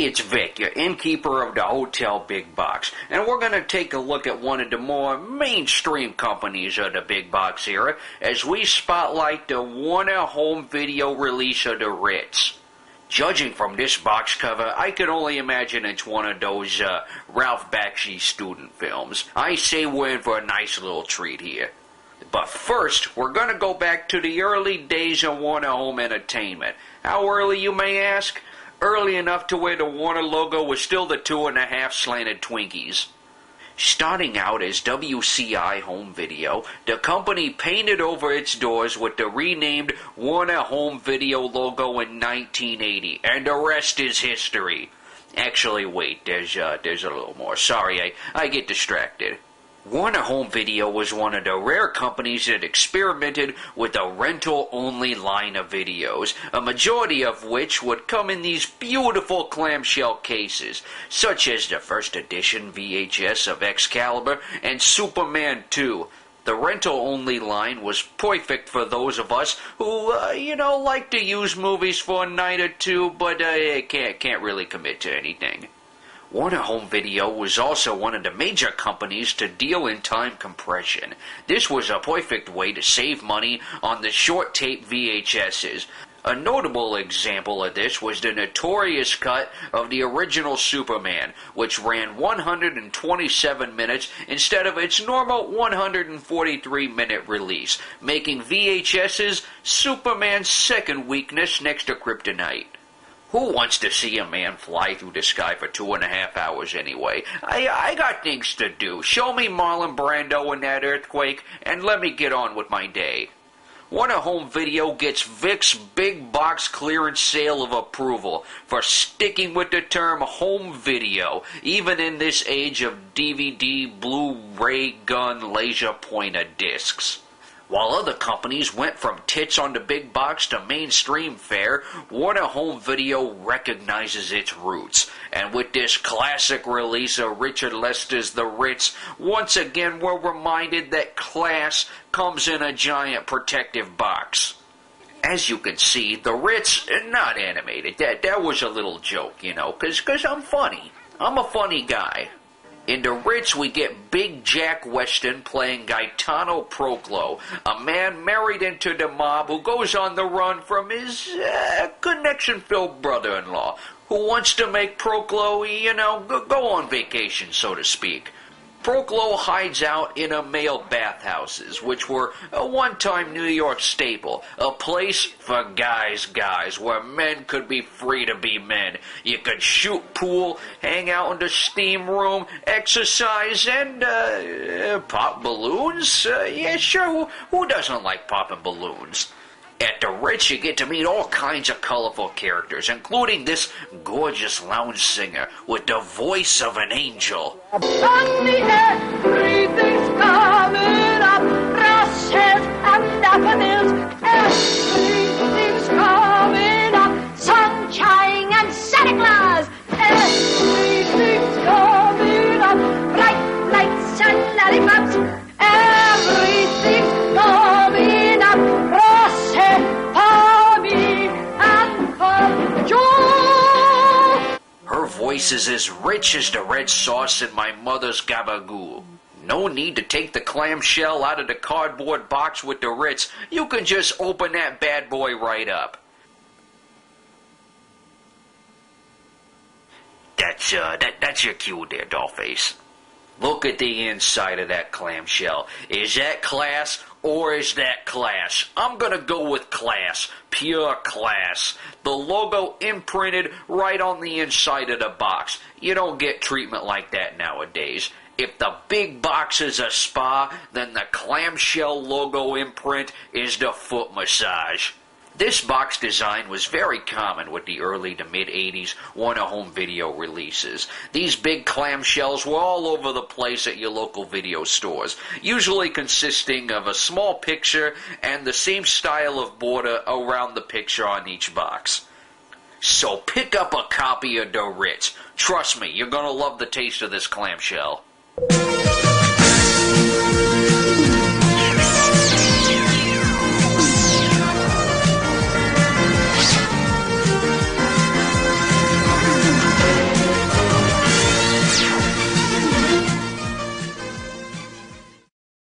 your innkeeper of the Hotel Big Box, and we're going to take a look at one of the more mainstream companies of the Big Box era as we spotlight the Warner home video release of the Ritz. Judging from this box cover, I can only imagine it's one of those uh, Ralph Bakshi student films. I say we're in for a nice little treat here. But first, we're going to go back to the early days of Warner Home Entertainment. How early, you may ask? Early enough to where the Warner logo was still the two and a half slanted Twinkies. Starting out as WCI Home Video, the company painted over its doors with the renamed Warner Home Video logo in 1980, and the rest is history. Actually, wait, there's uh, there's a little more. Sorry, I, I get distracted. Warner Home Video was one of the rare companies that experimented with a rental only line of videos, a majority of which would come in these beautiful clamshell cases, such as the first edition VHS of Excalibur and Superman 2. The rental only line was perfect for those of us who, uh, you know, like to use movies for a night or two, but uh, can't, can't really commit to anything. Warner Home Video was also one of the major companies to deal in time compression. This was a perfect way to save money on the short tape VHSs. A notable example of this was the notorious cut of the original Superman, which ran 127 minutes instead of its normal 143 minute release, making VHS's Superman's second weakness next to kryptonite. Who wants to see a man fly through the sky for two and a half hours anyway? I, I got things to do. Show me Marlon Brando in that earthquake, and let me get on with my day. Warner Home Video gets Vic's big box clearance sale of approval for sticking with the term home video, even in this age of DVD, Blu-ray gun, laser pointer discs. While other companies went from tits on the big box to mainstream fare, Warner Home Video recognizes its roots. And with this classic release of Richard Lester's The Ritz, once again we're reminded that class comes in a giant protective box. As you can see, The Ritz, not animated. That, that was a little joke, you know, because cause I'm funny. I'm a funny guy. In The Ritz, we get Big Jack Weston playing Gaetano Proclo, a man married into the mob who goes on the run from his uh, connection-filled brother-in-law, who wants to make Proclo, you know, go on vacation, so to speak. Proclo hides out in a male bathhouses, which were a one-time New York staple, a place for guys, guys, where men could be free to be men. You could shoot pool, hang out in the steam room, exercise, and uh, pop balloons. Uh, yeah, sure. Who, who doesn't like popping balloons? At the Ritz, you get to meet all kinds of colorful characters, including this gorgeous lounge singer with the voice of an angel. Voice is as rich as the red sauce in my mother's gabagool. No need to take the clamshell out of the cardboard box with the Ritz. You can just open that bad boy right up. That's uh, that that's your cue there, Dollface. Look at the inside of that clamshell. Is that class or is that class? I'm gonna go with class. Pure class. The logo imprinted right on the inside of the box. You don't get treatment like that nowadays. If the big box is a spa, then the clamshell logo imprint is the foot massage. This box design was very common with the early to mid 80s Warner Home Video releases. These big clamshells were all over the place at your local video stores, usually consisting of a small picture and the same style of border around the picture on each box. So pick up a copy of The Ritz. Trust me, you're gonna love the taste of this clamshell.